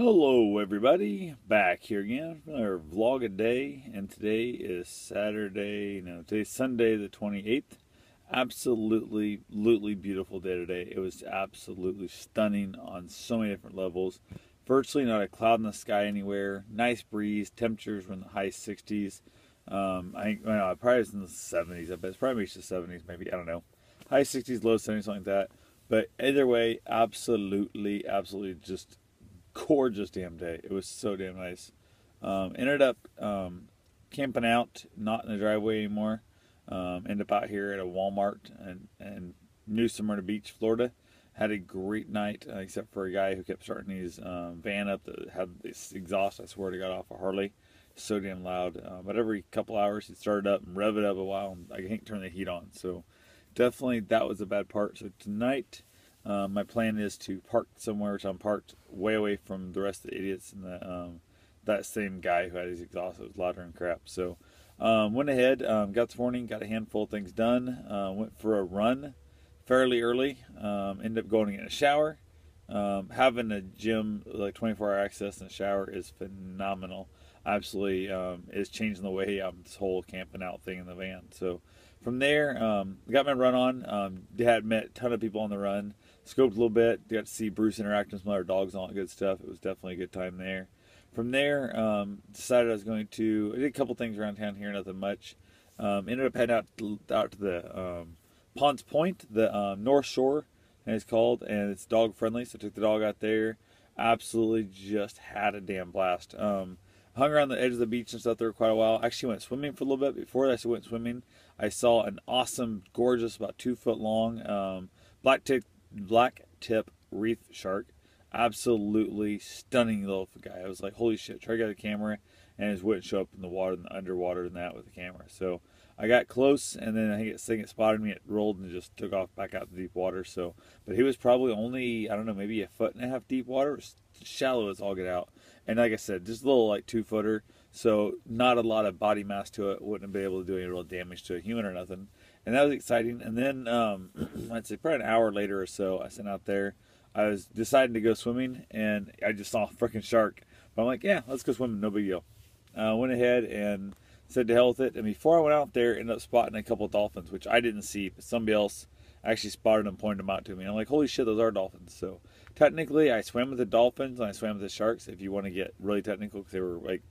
Hello, everybody. Back here again for another vlog a day, and today is Saturday. No, today's Sunday, the 28th. Absolutely, absolutely beautiful day today. It was absolutely stunning on so many different levels. Virtually not a cloud in the sky anywhere. Nice breeze. Temperatures were in the high 60s. Um, I think I probably was in the 70s. I bet it's probably reached the 70s, maybe. I don't know. High 60s, low 70s, something like that. But either way, absolutely, absolutely just gorgeous damn day. It was so damn nice. Um, ended up um, camping out, not in the driveway anymore. Um, ended up out here at a Walmart and, and New Smyrna Beach, Florida. Had a great night, uh, except for a guy who kept starting his um, van up that had this exhaust. I swear to God, off a Harley, so damn loud. Uh, but every couple hours, he'd start it up and rev it up a while, and I can't turn the heat on. So definitely that was a bad part. So tonight um, my plan is to park somewhere, which I'm parked way away from the rest of the idiots and the, um, that same guy who had his exhaust that was louder and crap. So um, went ahead, um, got this morning, got a handful of things done, uh, went for a run fairly early, um, ended up going in a shower. Um, having a gym like 24 hour access and a shower is phenomenal. Absolutely, is changing the way I'm this whole camping out thing in the van. So from there, um, got my run on. Um, had met a ton of people on the run scoped a little bit. Got to see Bruce interact with some other dogs and all that good stuff. It was definitely a good time there. From there, um, decided I was going to. I did a couple things around town here, nothing much. Um, ended up heading out to, out to the um, Ponds Point, the um, North Shore, and it's called, and it's dog friendly. So I took the dog out there. Absolutely, just had a damn blast. Um, hung around the edge of the beach and stuff there quite a while. Actually went swimming for a little bit. Before I went swimming, I saw an awesome, gorgeous, about two foot long um, black tip black tip reef shark. Absolutely stunning little guy. I was like, holy shit, try to get a camera and his wouldn't show up in the water and underwater than that with the camera. So I got close and then I think it, thing it spotted me, it rolled and just took off back out to deep water. So but he was probably only, I don't know, maybe a foot and a half deep water. shallow as all get out. And like I said, just a little like two footer. So not a lot of body mass to it. Wouldn't have been able to do any real damage to a human or nothing and that was exciting. And then um, I'd say probably an hour later or so, I sent out there. I was deciding to go swimming, and I just saw a freaking shark. But I'm like, yeah, let's go swimming, no big deal. I uh, went ahead and said to hell with it. And before I went out there, ended up spotting a couple dolphins, which I didn't see, but somebody else actually spotted them, pointed them out to me. And I'm like, holy shit, those are dolphins. So technically, I swam with the dolphins and I swam with the sharks. If you want to get really technical, because they were like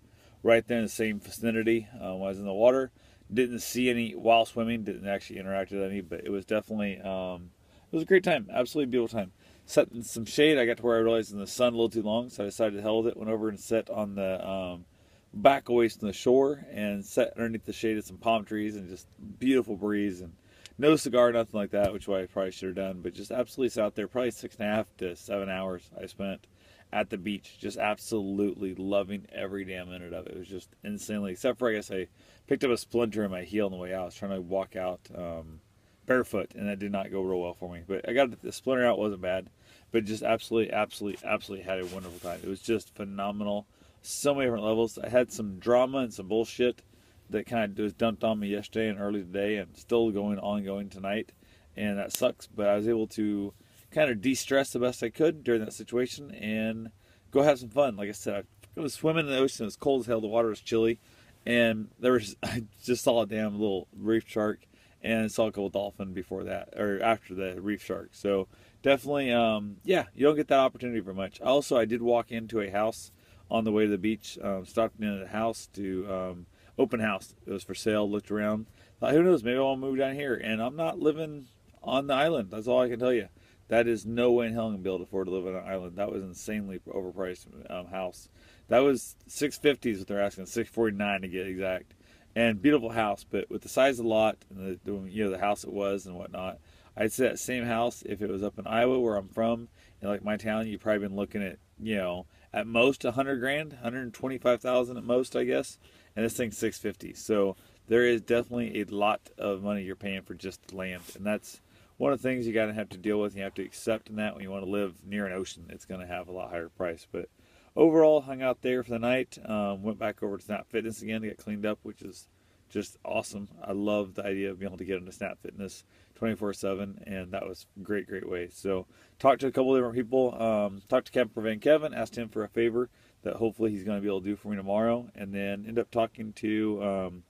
right there in the same vicinity uh, when I was in the water. Didn't see any while swimming. Didn't actually interact with any, but it was definitely um, it was a great time. Absolutely beautiful time. Set in some shade. I got to where I realized in the sun a little too long, so I decided to hell with it. Went over and sat on the um, back away from the shore and sat underneath the shade of some palm trees and just beautiful breeze and no cigar, nothing like that, which I probably should have done. But just absolutely sat there, probably six and a half to seven hours I spent at the beach, just absolutely loving every damn minute of it. It was just insanely, except for I guess I picked up a splinter in my heel on the way out. I was trying to walk out um, barefoot, and that did not go real well for me. But I got the splinter out, wasn't bad, but just absolutely, absolutely, absolutely had a wonderful time. It was just phenomenal. So many different levels. I had some drama and some bullshit that kind of was dumped on me yesterday and early today, and still going ongoing tonight, and that sucks. But I was able to kind of de-stress the best I could during that situation and go have some fun. Like I said, I was swimming in the ocean. It was cold as hell. The water was chilly, and there was I just saw a damn little reef shark and saw a couple dolphin before that or after the reef shark. So definitely, um, yeah, you don't get that opportunity very much. Also, I did walk into a house on the way to the beach. Um, stopped in at a house to um, open house. It was for sale. Looked around. Thought, who knows? Maybe I'll move down here. And I'm not living on the island. That's all I can tell you. That is no way in hell I'm gonna be able to afford to live on an island. That was insanely overpriced um, house. That was 650 what they're asking, 649 to get exact. And beautiful house, but with the size of the lot and the you know the house it was and whatnot, I'd say that same house if it was up in Iowa where I'm from, in like my town, you've probably been looking at you know at most a 100 grand, 125,000 at most, I guess. And this thing's 650. So there is definitely a lot of money you're paying for just the land, and that's one of the things you got to have to deal with. You have to accept in that when you want to live near an ocean, it's going to have a lot higher price. But overall, hung out there for the night. Um, went back over to Snap Fitness again to get cleaned up, which is just awesome. I love the idea of being able to get into Snap Fitness 24 7, and that was great, great way. So, talked to a couple different people. Um, talked to Camper Van Kevin, asked him for a favor that hopefully he's going to be able to do for me tomorrow, and then end up talking to um,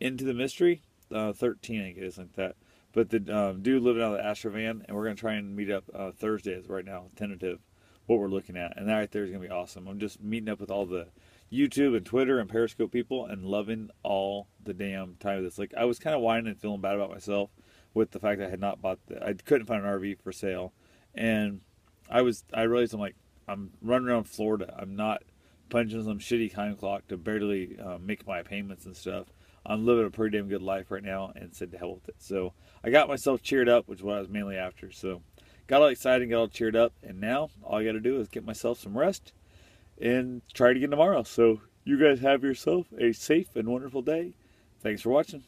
Into the Mystery uh, 13, I is like that. But the um, dude living out of the Astro van, and we're going to try and meet up uh, Thursdays right now, tentative, what we're looking at. And that right there is going to be awesome. I'm just meeting up with all the YouTube and Twitter and Periscope people and loving all the damn time of this. Like I was kind of whining and feeling bad about myself with the fact that I had not bought the I couldn't find an RV for sale, and I was I realized I'm like I'm running around Florida. I'm not punching some shitty time clock to barely uh, make my payments and stuff. I'm living a pretty damn good life right now, and said to hell with it. So I got myself cheered up, which is what I was mainly after. So got all excited, and got all cheered up, and now all I got to do is get myself some rest and try it again tomorrow. So you guys have yourself a safe and wonderful day. Thanks for watching.